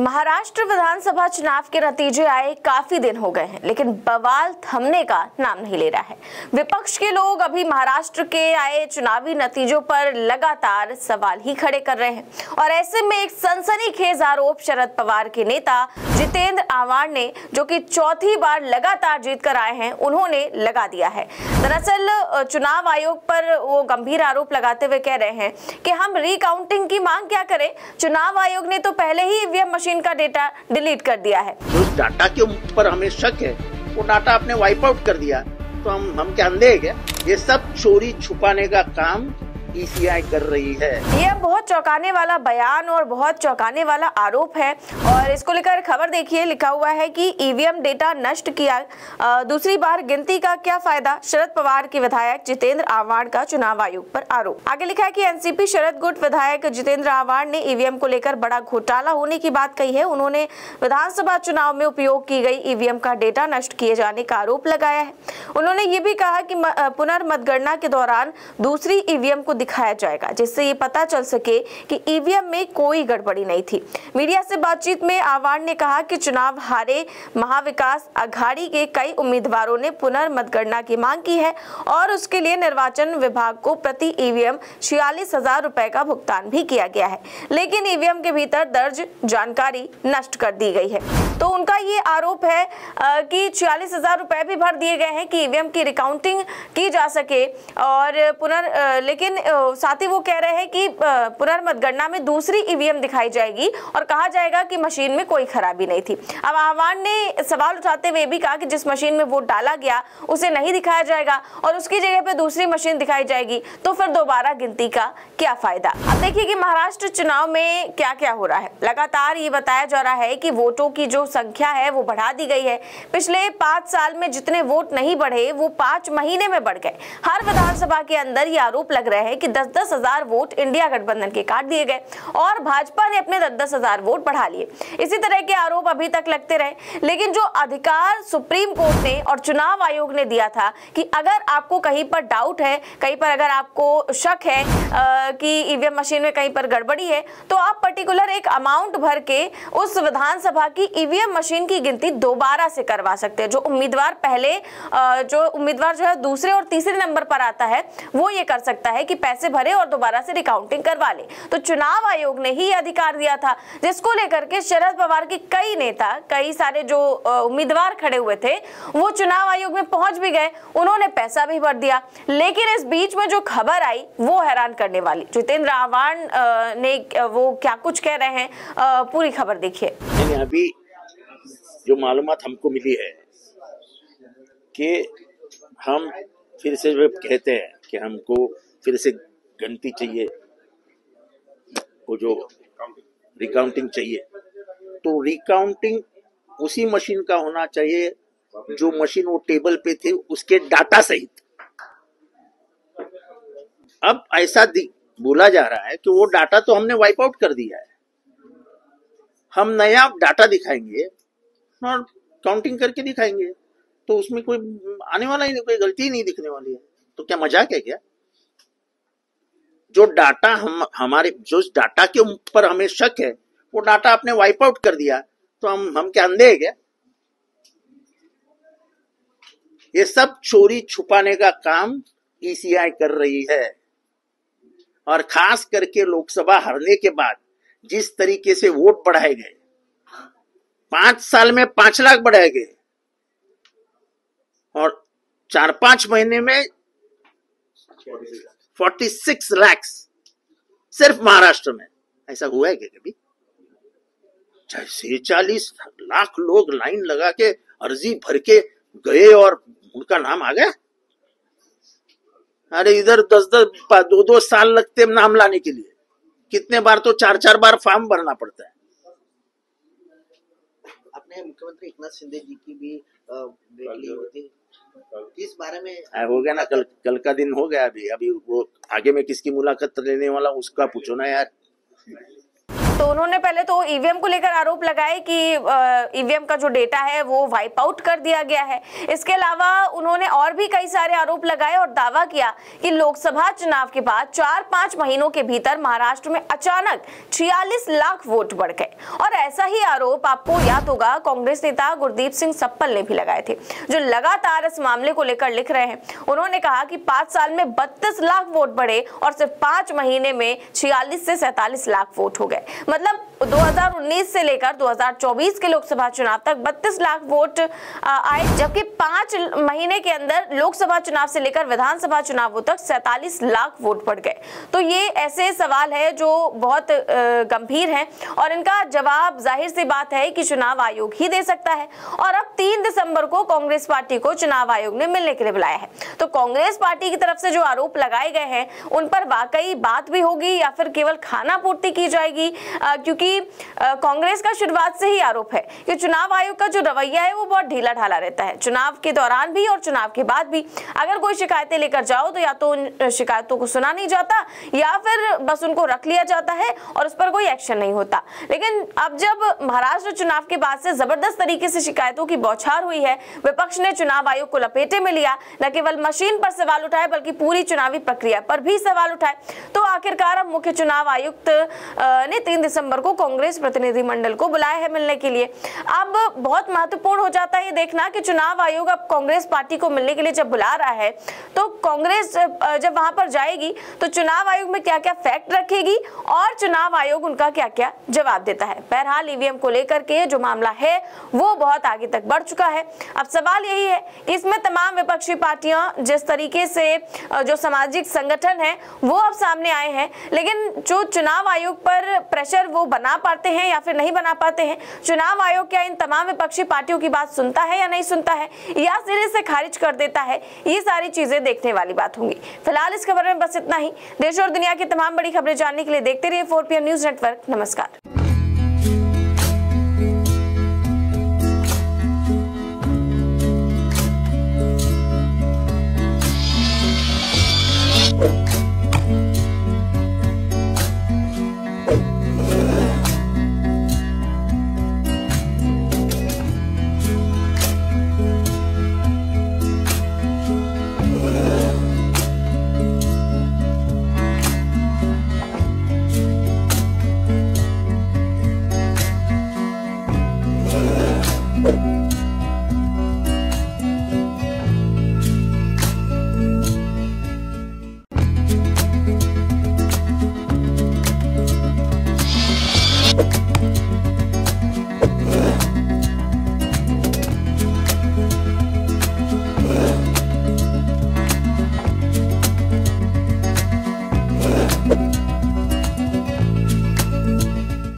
महाराष्ट्र विधानसभा चुनाव के नतीजे आए काफ़ी दिन हो गए हैं, लेकिन बवाल थमने का नाम नहीं ले रहा है। विपक्ष के लोग अभी महाराष्ट्र के आए चुनावी नतीजों पर लगातार सवाल ही खड़े कर रहे हैं। और ऐसे में एक सनसनीखेज आरोप शरद पवार के नेता जितेंद्र आवाड़ ने, जो कि चौथी बार लगातार जीत कर आए हैं, उन्होंने लगा दिया है। दरअसल चुनाव आयोग पर वो गंभीर आरोप लगाते हुए कह रहे हैं कि हम रिकाउंटिंग की मांग क्या करें? चुनाव आयोग ने तो पहले ही ईवीएम मशीन का डेटा डिलीट कर दिया है। जो डाटा के ऊपर हमें शक है वो डाटा आपने वाइप आउट कर दिया। तो हम हम क्या, अंधे क्या? ये सब चोरी छुपाने का काम ईसीआई कर रही है। यह बहुत चौंकाने वाला बयान और बहुत चौंकाने वाला आरोप है। और इसको लेकर खबर देखिए, लिखा हुआ है कि ईवीएम डेटा नष्ट किया। दूसरी बार गिनती का क्या फ़ायदा? शरद पवार के विधायक जितेंद्र आवाड़ का चुनाव आयोग पर आरोप। आगे लिखा है कि एनसीपी शरद गुट विधायक जितेंद्र आवाड़ ने ईवीएम को लेकर बड़ा घोटाला होने की बात कही है। उन्होंने विधानसभा चुनाव में उपयोग की गई ईवीएम का डेटा नष्ट किए जाने का आरोप लगाया है। उन्होंने ये भी कहा कि पुनर्मतगणना के दौरान दूसरी ईवीएम को दिखाया जाएगा, जिससे ये पता चल सके कि ईवीएम में कोई गड़बड़ी नहीं थी। मीडिया से बातचीत में आवाड़ ने कहा कि चुनाव हारे महाविकास अघाड़ी के कई उम्मीदवारों ने पुनर्मतगणना की मांग की है और उसके लिए निर्वाचन विभाग को प्रति ईवीएम छियालीस हज़ार रुपए का भुगतान भी किया गया है। लेकिन ईवीएम के भीतर दर्ज जानकारी नष्ट कर दी गई है। तो उनका ये आरोप है कि छियालीस हज़ार रुपए भी भर दिए गए हैं कि ईवीएम की रिकाउंटिंग की जा सके और पुनर् लेकिन साथ ही वो कह रहे हैं कि पुनर्मतगणना में दूसरी ईवीएम दिखाई जाएगी और कहा जाएगा कि मशीन में कोई खराबी नहीं थी। अब आह्वान ने सवाल उठाते हुए भी कहा कि जिस मशीन में वोट डाला गया, उसे नहीं दिखाया जाएगा और उसकी जगह पे दूसरी मशीन दिखाई जाएगी तो फिर दोबारा गिनती का क्या फ़ायदा? अब देखिए कि महाराष्ट्र चुनाव में क्या क्या हो रहा है। लगातार ये बताया जा रहा है कि वोटों की जो संख्या है, वो बढ़ा दी गई है। पिछले पाँच साल में जितने वोट नहीं बढ़े, वो पाँच महीने में बढ़ गए। हर विधानसभा के अंदर ये आरोप लग रहा है कि दस दस हज़ार वोट इंडिया गठबंधन के काट दिए गए और भाजपा ने अपने दस दस हज़ार वोट बढ़ा लिए। इसी तरह के आरोप अभी तक लगते रहे। लेकिन जो अधिकार सुप्रीम कोर्ट ने और चुनाव आयोग ने दिया था कि अगर आपको कहीं पर डाउट है कहीं पर अगर आपको शक है आ, कि ईवीएम मशीन में कहीं पर गड़बड़ी है तो आप पर्टिकुलर एक अमाउंट भर के उस विधानसभा की ईवीएम मशीन की गिनती दोबारा से करवा सकते हैं। जो उम्मीदवार पहले जो उम्मीदवार जो है दूसरे और तीसरे नंबर पर आता है वो ये कर सकता है कि पैसे भरे और दोबारा से रिकाउंटिंग करवा ले। तो चुनाव आयोग ने ही अधिकार दिया था, जिसको लेकर के शरद पवार के कई नेता, कई सारे जो उम्मीदवार खड़े हुए थे, वो चुनाव आयोग में पहुँच भी गए, उन्होंने पैसा भी भर दिया। लेकिन इस बीच में जो खबर आई, वो हैरान करने वाली। जितेंद्र आवान ने वो क्या कुछ कह रहे हैं? पूरी खबर देखिए। अभी जो मालूम हमको मिली है कि हम फिर से कहते हैं कि हमको फिर से गिनती चाहिए, वो जो रिकाउंटिंग चाहिए। तो रिकाउंटिंग उसी मशीन का होना चाहिए, जो मशीन वो टेबल पे थे, उसके डाटा सहित। अब ऐसा बोला जा रहा है कि वो डाटा तो हमने वाइप आउट कर दिया है। हम नया डाटा दिखाएँगे और काउंटिंग करके दिखाएँगे। तो उसमें कोई आने वाला ही नहीं, कोई गलती नहीं दिखने वाली है। तो क्या मज़ाक है क्या? जो डाटा हम, हमारे, जो डाटा के ऊपर हमें शक है, वो डाटा आपने वाइप आउट कर दिया तो हम हम क्या अंधे है क्या? ये सब चोरी छुपाने का काम ईसीआई कर रही है। और खास करके लोकसभा हारने के बाद जिस तरीके से वोट बढ़ाए गए, पाँच साल में पाँच लाख बढ़ाए गए, और चार पाँच महीने में फोर्टी सिक्स लैक्स सिर्फ़ महाराष्ट्र में। ऐसा हुआ है क्या कभी? चालीस लाख लोग लाइन लगा के अर्जी भर के गए और उनका नाम आ गया। अरे, इधर दस दस, दो दो साल लगते नाम लाने के लिए। कितने बार तो चार चार बार फॉर्म भरना पड़ता है। अपने मुख्यमंत्री एकनाथ शिंदे जी की भी बेटी होती किस बारे में? हो गया ना कल कल का दिन हो गया अभी। अभी वो आगे में किसकी मुलाकात लेने वाला उसका पूछो ना यार। तो उन्होंने पहले तो ईवीएम को लेकर आरोप लगाए कि ईवीएम का जो डेटा है वो वाइप आउट कर दिया गया है। इसके अलावा उन्होंने और भी कई सारे आरोप लगाए और दावा किया कि लोकसभा चुनाव के बाद चार पाँच महीनों के भीतर महाराष्ट्र में अचानक छियालीस लाख वोट बढ़ गए। और ऐसा ही आरोप आपको याद होगा, कांग्रेस नेता गुरदीप सिंह सप्पल ने भी लगाए थे, जो लगातार इस मामले को लेकर लिख रहे हैं। उन्होंने कहा कि पाँच साल में बत्तीस लाख वोट बढ़े और सिर्फ़ पाँच महीने में छियालीस से सैतालीस लाख वोट हो गए। मतलब 2019 से लेकर 2024 के लोकसभा चुनाव तक 32 लाख वोट आए, जबकि पाँच महीने के अंदर लोकसभा चुनाव से लेकर विधानसभा चुनावों तक 47 लाख वोट पड़ गए। तो ये ऐसे सवाल है जो बहुत गंभीर हैं और इनका जवाब ज़ाहिर सी बात है कि चुनाव आयोग ही दे सकता है और अब तीन दिसंबर को कांग्रेस पार्टी को चुनाव आयोग ने मिलने के लिए बुलाया है। तो कांग्रेस पार्टी की तरफ़ से जो आरोप लगाए गए हैं, उन पर वाकई बात भी होगी या फिर केवल खाना पूर्ति की जाएगी क्योंकि कांग्रेस का शुरुआत से ही आरोप है कि चुनाव आयोग का जो रवैया है वो बहुत ढीला ढाला रहता है। चुनाव के दौरान भी और चुनाव के बाद भी अगर कोई शिकायतें लेकर जाओ तो या तो उन शिकायतों को सुना नहीं जाता या फिर बस उनको रख लिया जाता है और उस पर कोई एक्शन नहीं होता। लेकिन अब जब महाराष्ट्र चुनाव के बाद से ज़बरदस्त तरीके से शिकायतों की बौछार हुई है, विपक्ष ने चुनाव आयोग को लपेटे में लिया, न केवल मशीन पर सवाल उठाए बल्कि पूरी चुनावी प्रक्रिया पर भी सवाल उठाए तो आखिरकार अब मुख्य चुनाव आयुक्त ने तीन दिसंबर को कांग्रेस प्रतिनिधिमंडल को बुलाया है मिलने के लिए। अब बहुत महत्वपूर्ण हो जाता है ये देखना कि चुनाव आयोग अब कांग्रेस पार्टी को मिलने के लिए जब बुला रहा है तो कांग्रेस जब वहाँ पर जाएगी तो चुनाव आयोग में क्या क्या फैक्ट रखेगी और चुनाव आयोग उनका क्या क्या जवाब देता है। बहरहाल, ईवीएम को लेकर के जो मामला है, वो बहुत आगे तक बढ़ चुका है। अब सवाल यही है, इसमें तमाम विपक्षी पार्टियाँ जिस तरीके से जो सामाजिक संगठन है, वो अब सामने आए हैं, लेकिन जो चुनाव आयोग पर प्रेशर वो बना बना पाते हैं या फिर नहीं बना पाते हैं? चुनाव आयोग क्या इन तमाम विपक्षी पार्टियों की बात सुनता है या नहीं सुनता है? या सिरे से खारिज कर देता है? ये सारी चीज़ें देखने वाली बात होंगी। फ़िलहाल इस खबर में बस इतना ही। देश और दुनिया की तमाम बड़ी खबरें जानने के लिए देखते रहिए फोर न्यूज़ नेटवर्क नमस्कार।